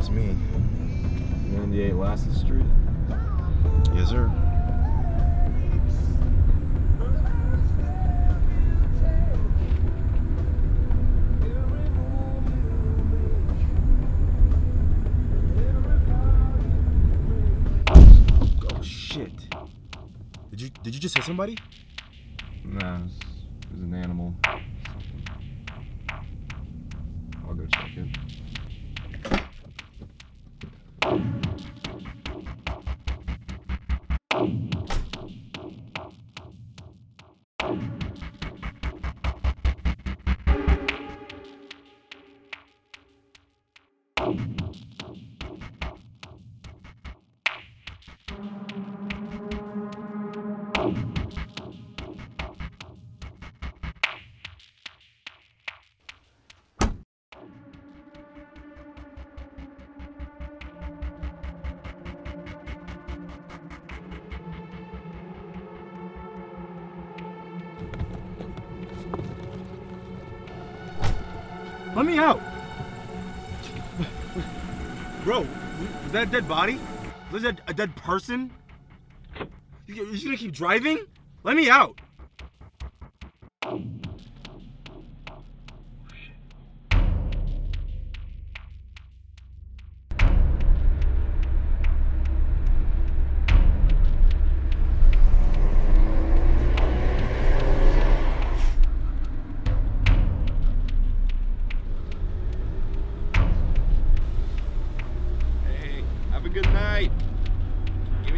that's me. 98 Lasses Street? Yes, sir. Oh shit! Did you did you just hit somebody? Nah, it was, it was an animal. I'll go check it. Let me out! Bro, is that a dead body? Is that a dead person? You, you gonna keep driving? Let me out!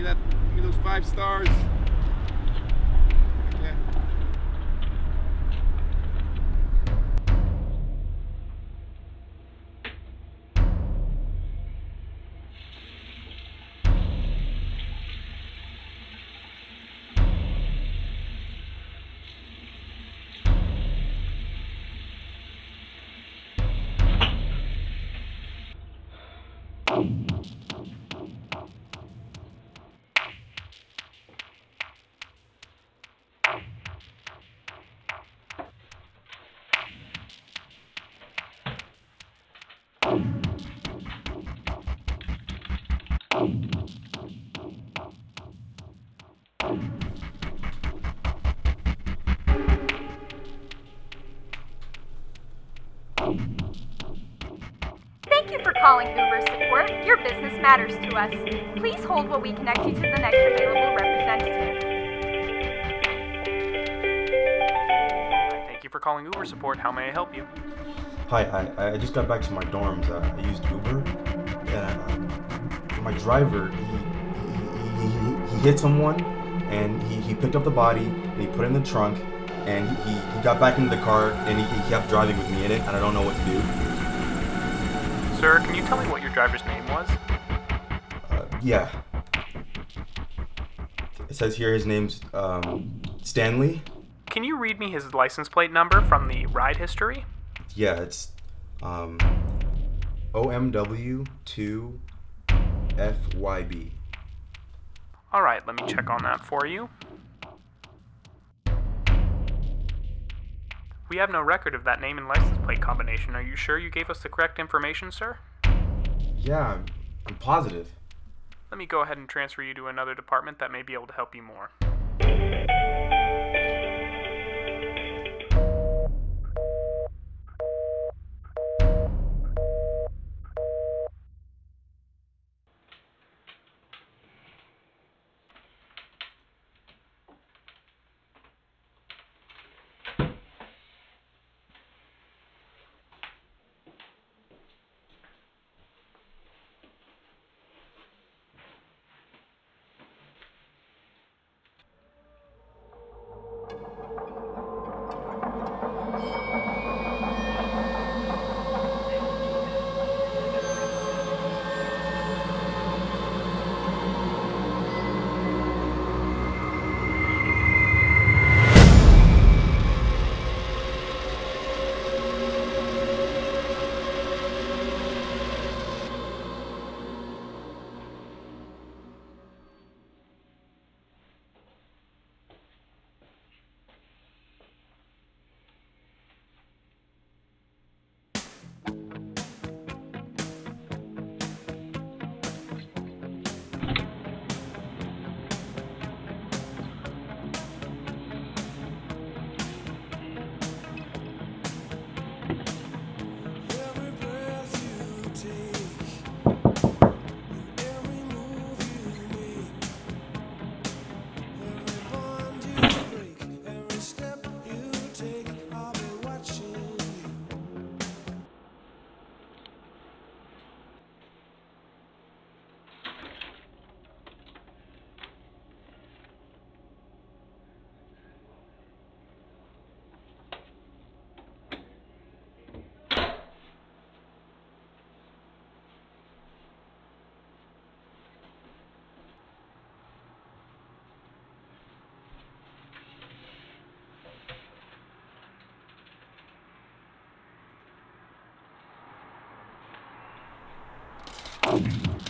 Me that, give me those five stars. Thank you for calling Uber Support. Your business matters to us. Please hold while we connect you to the next available representative. Thank you for calling Uber support. How may I help you? Hi, I, I just got back to my dorms. Uh, I used Uber, and uh, my driver he, he, he, he hit someone, and he, he picked up the body and he put it in the trunk, and he, he got back into the car and he, he kept driving with me in it, and I don't know what to do. Sir, can you tell me what your driver's name was? Uh, yeah. It says here his name's um, Stanley. Can you read me his license plate number from the ride history? Yeah, it's um, OMW two FYB. All right, let me check on that for you. We have no record of that name and license plate combination. Are you sure you gave us the correct information, sir? Yeah, I'm, I'm positive. Let me go ahead and transfer you to another department that may be able to help you more. Hello?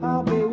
I'll be